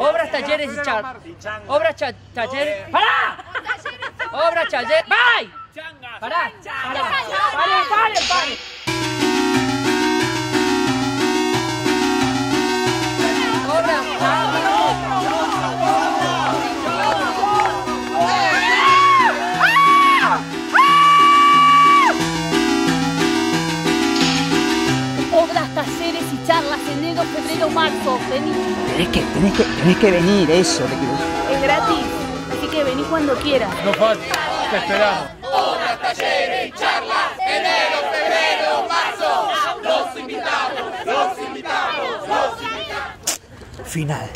Obras, talleres y charlas. Obras, cha- talleres. ¡Pará! Obras, talleres. ¡Bye! ¡Pará! ¡Pará! Talleres y charlas enero, febrero, marzo. Vení, Tenés que, tenés que, tenés que venir, eso te quiero decir. es gratis. Así que vení cuando quieras. No falta, te esperamos. Final.